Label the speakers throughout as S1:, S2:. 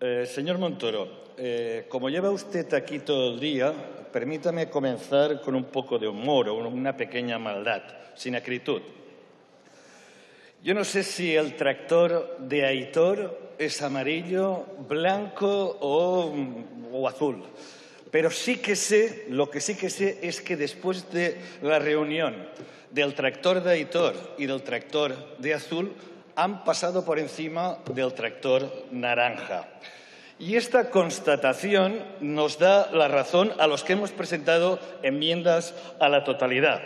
S1: Eh, señor Montoro, eh, como lleva usted aquí todo el día, permítame comenzar con un poco de humor o una pequeña maldad, sin acritud. Yo no sé si el tractor de Aitor es amarillo, blanco o, o azul. Pero sí que sé, lo que sí que sé es que después de la reunión del tractor de Aitor y del tractor de azul, han pasado por encima del tractor naranja. Y esta constatación nos da la razón a los que hemos presentado enmiendas a la totalidad.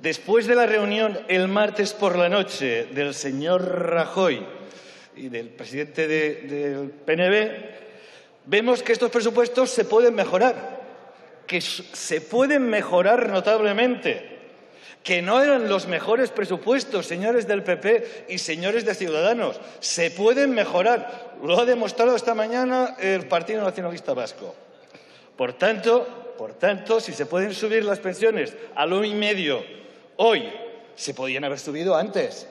S1: Después de la reunión el martes por la noche del señor Rajoy y del presidente del PNB, vemos que estos presupuestos se pueden mejorar, que se pueden mejorar notablemente, que no eran los mejores presupuestos, señores del PP y señores de Ciudadanos, se pueden mejorar. Lo ha demostrado esta mañana el Partido Nacionalista Vasco. Por tanto, por tanto, si se pueden subir las pensiones al uno y medio hoy, se podían haber subido antes.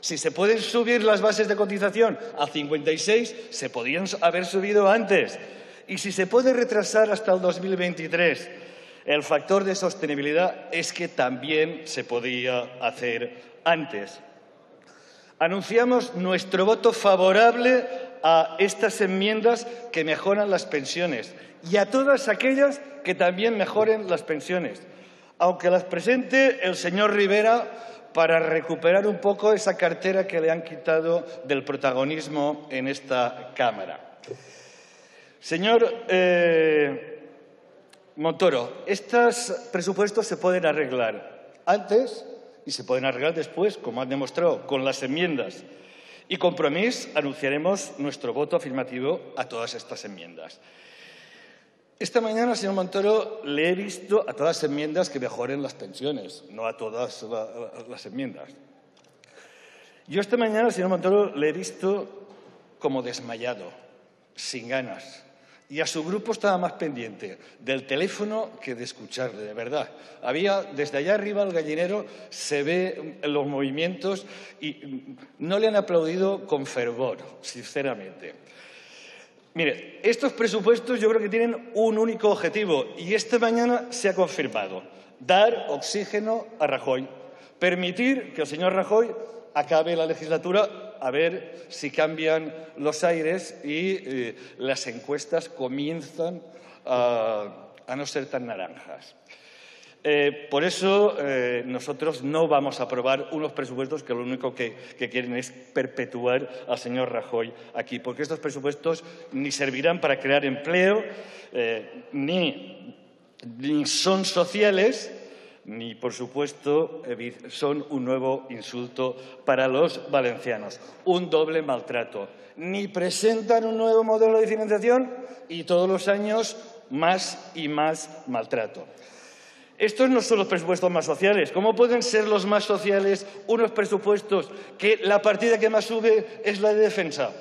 S1: Si se pueden subir las bases de cotización a 56, se podían haber subido antes. Y si se puede retrasar hasta el 2023 el factor de sostenibilidad, es que también se podía hacer antes. Anunciamos nuestro voto favorable a estas enmiendas que mejoran las pensiones y a todas aquellas que también mejoren las pensiones, aunque las presente el señor Rivera para recuperar un poco esa cartera que le han quitado del protagonismo en esta Cámara. Señor eh, Montoro, estos presupuestos se pueden arreglar antes y se pueden arreglar después, como han demostrado, con las enmiendas. Y compromiso anunciaremos nuestro voto afirmativo a todas estas enmiendas. Esta mañana, señor Montoro, le he visto a todas las enmiendas que mejoren las pensiones, no a todas las enmiendas. Yo esta mañana, señor Montoro, le he visto como desmayado, sin ganas. Y a su grupo estaba más pendiente del teléfono que de escucharle, de verdad. Había, desde allá arriba el gallinero, se ve los movimientos y no le han aplaudido con fervor, sinceramente. Mire, estos presupuestos yo creo que tienen un único objetivo y esta mañana se ha confirmado. Dar oxígeno a Rajoy. Permitir que el señor Rajoy acabe la legislatura a ver si cambian los aires y eh, las encuestas comienzan a no ser tan naranjas. Eh, por eso eh, nosotros no vamos a aprobar unos presupuestos que lo único que, quieren es perpetuar al señor Rajoy aquí, porque estos presupuestos ni servirán para crear empleo, ni, son sociales, ni, por supuesto, son un nuevo insulto para los valencianos. Un doble maltrato. Ni presentan un nuevo modelo de financiación y todos los años más y más maltrato. Estos no son los presupuestos más sociales. ¿Cómo pueden ser los más sociales unos presupuestos que la partida que más sube es la de defensa?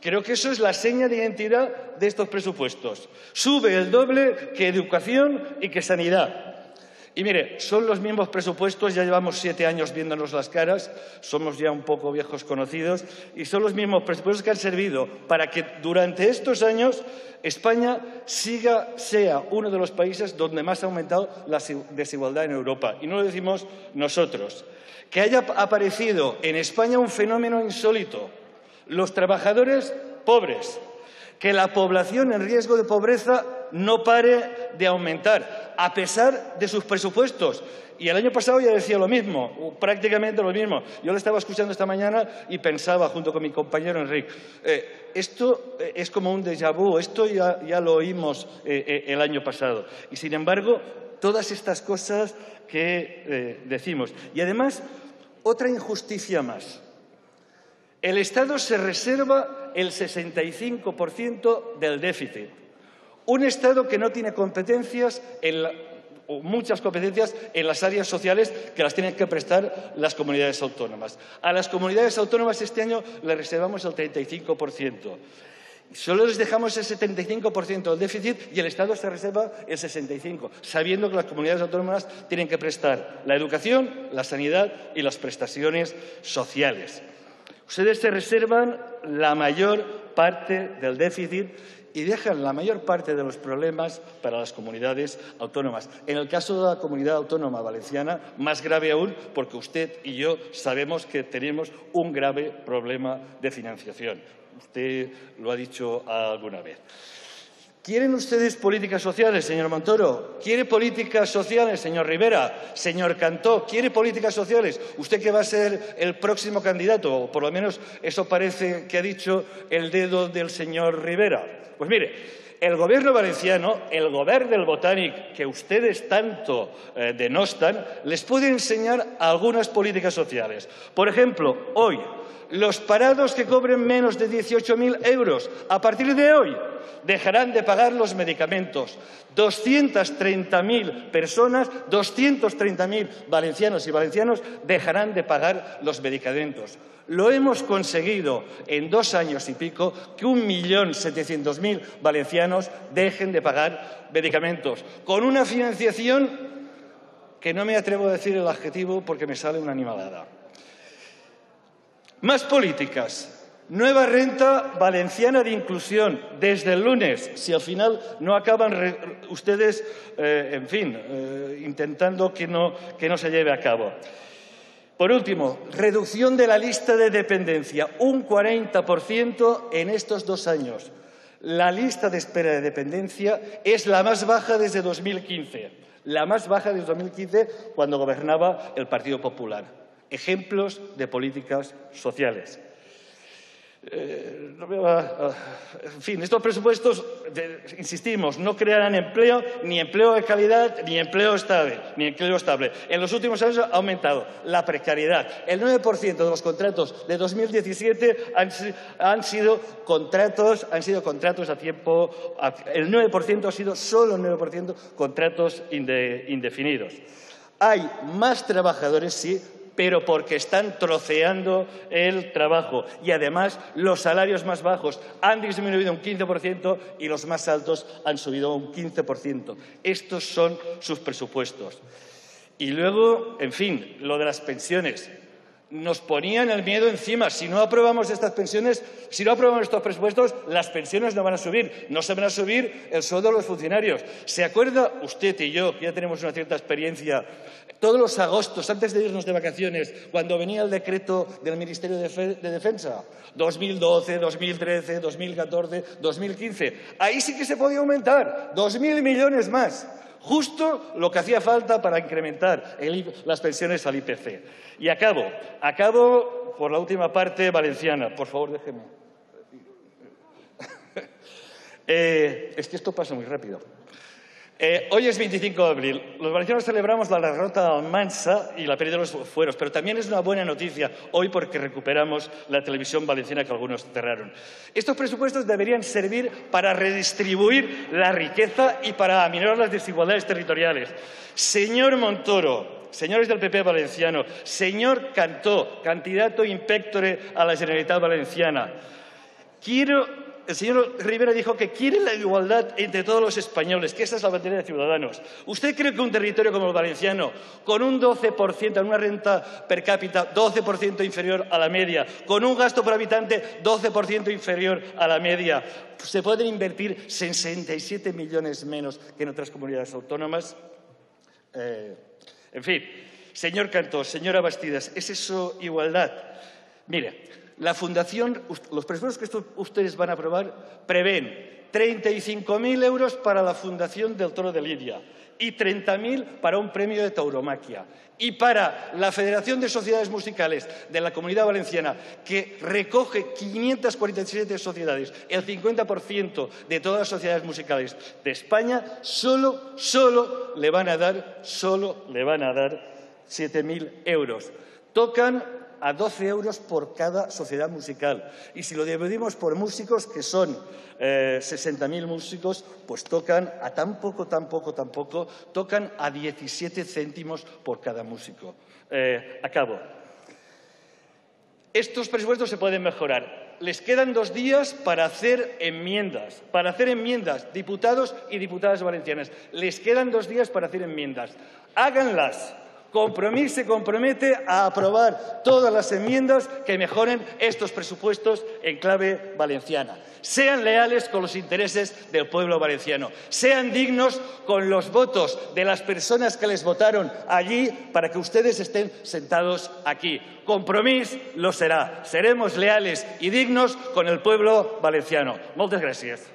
S1: Creo que eso es la seña de identidad de estos presupuestos. Sube el doble que educación y que sanidad. Y mire, son los mismos presupuestos, ya llevamos siete años viéndonos las caras, somos ya un poco viejos conocidos, y son los mismos presupuestos que han servido para que durante estos años España siga, sea uno de los países donde más ha aumentado la desigualdad en Europa. Y no lo decimos nosotros. Que haya aparecido en España un fenómeno insólito. Los trabajadores pobres. Que la población en riesgo de pobreza no pare de aumentar a pesar de sus presupuestos. Y el año pasado ya decía lo mismo, prácticamente lo mismo. Yo lo estaba escuchando esta mañana y pensaba, junto con mi compañero Enrique, eh, esto eh, es como un déjà vu, esto ya, lo oímos eh, el año pasado. Y sin embargo, todas estas cosas que decimos. Y además, otra injusticia más. El Estado se reserva el 65% del déficit. Un Estado que no tiene competencias o muchas competencias en las áreas sociales que las tienen que prestar las comunidades autónomas. A las comunidades autónomas este año les reservamos el 35%. Solo les dejamos el 75% del déficit y el Estado se reserva el 65%, sabiendo que las comunidades autónomas tienen que prestar la educación, la sanidad y las prestaciones sociales. Ustedes se reservan la mayor parte del déficit y dejan la mayor parte de los problemas para las comunidades autónomas. En el caso de la comunidad autónoma valenciana, más grave aún, porque usted y yo sabemos que tenemos un grave problema de financiación. Usted lo ha dicho alguna vez. ¿Quieren ustedes políticas sociales, señor Montoro? ¿Quiere políticas sociales, señor Rivera? Señor Cantó, ¿quiere políticas sociales? Usted que va a ser el próximo candidato, o por lo menos eso parece que ha dicho el dedo del señor Rivera. Pues mire, el gobierno valenciano, el gobierno del Botánic, que ustedes tanto eh, denostan, les puede enseñar algunas políticas sociales. Por ejemplo, hoy, los parados que cobren menos de 18.000 euros, a partir de hoy, dejarán de pagar los medicamentos. 230.000 personas, 230.000 valencianos y valencianos dejarán de pagar los medicamentos. Lo hemos conseguido en dos años y pico que un millón setecientos mil valencianos dejen de pagar medicamentos, con una financiación que no me atrevo a decir el adjetivo porque me sale una animalada. Más políticas. Nueva renta valenciana de inclusión desde el lunes, si al final no acaban ustedes, eh, en fin, eh, intentando que no, que no se lleve a cabo. Por último, reducción de la lista de dependencia, un 40% en estos dos años. La lista de espera de dependencia es la más baja desde 2015, la más baja desde 2015 cuando gobernaba el Partido Popular ejemplos de políticas sociales. Eh, en fin, estos presupuestos, insistimos, no crearán empleo, ni empleo de calidad, ni empleo estable, ni empleo estable. En los últimos años ha aumentado la precariedad. El 9% de los contratos de 2017 han, sido contratos, han sido contratos a tiempo, el 9% ha sido solo el 9% contratos indefinidos. Hay más trabajadores, sí, pero porque están troceando el trabajo. Y además los salarios más bajos han disminuido un 15% y los más altos han subido un 15%. Estos son sus presupuestos. Y luego, en fin, lo de las pensiones nos ponían el miedo encima. Si no aprobamos estas pensiones, si no aprobamos estos presupuestos, las pensiones no van a subir. No se van a subir el sueldo de los funcionarios. ¿Se acuerda usted y yo, que ya tenemos una cierta experiencia, todos los agostos, antes de irnos de vacaciones, cuando venía el decreto del Ministerio de, Defensa? 2012, 2013, 2014, 2015. Ahí sí que se podía aumentar. Dos mil millones más. Justo lo que hacía falta para incrementar las pensiones al IPC. Y acabo, acabo por la última parte valenciana. Por favor, déjeme. Eh, es que esto pasa muy rápido. Eh, hoy es 25 de abril. Los valencianos celebramos la derrota de Almansa y la pérdida de los fueros, pero también es una buena noticia hoy porque recuperamos la televisión valenciana que algunos cerraron. Estos presupuestos deberían servir para redistribuir la riqueza y para aminorar las desigualdades territoriales. Señor Montoro, señores del PP valenciano, señor Cantó, candidato inspectore a la Generalitat Valenciana, quiero el señor Rivera dijo que quiere la igualdad entre todos los españoles, que esa es la bandera de Ciudadanos. ¿Usted cree que un territorio como el valenciano, con un 12%, en una renta per cápita 12% inferior a la media, con un gasto por habitante 12% inferior a la media, se pueden invertir 67 millones menos que en otras comunidades autónomas? Eh, en fin, señor Cantó, señora Bastidas, ¿es eso igualdad? Mire, la Fundación, los presupuestos que ustedes van a aprobar prevén 35.000 euros para la Fundación del Toro de Lidia y 30.000 para un premio de tauromaquia. Y para la Federación de Sociedades Musicales de la Comunidad Valenciana, que recoge 547 sociedades, el 50% de todas las sociedades musicales de España, solo, solo le van a dar, solo le van a dar 7.000 euros. Tocan a 12 euros por cada sociedad musical. Y si lo dividimos por músicos, que son eh, 60.000 músicos, pues tocan a tan poco, tan poco, tan poco, tocan a 17 céntimos por cada músico. Eh, acabo. Estos presupuestos se pueden mejorar. Les quedan dos días para hacer enmiendas, para hacer enmiendas, diputados y diputadas valencianas. Les quedan dos días para hacer enmiendas. Háganlas Compromís se compromete a aprobar todas las enmiendas que mejoren estos presupuestos en clave valenciana. Sean leales con los intereses del pueblo valenciano. Sean dignos con los votos de las personas que les votaron allí para que ustedes estén sentados aquí. Compromís lo será. Seremos leales y dignos con el pueblo valenciano. Muchas gracias.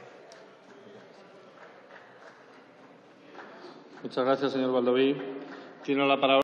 S2: Muchas gracias, señor Baldoví. Tiene la palabra.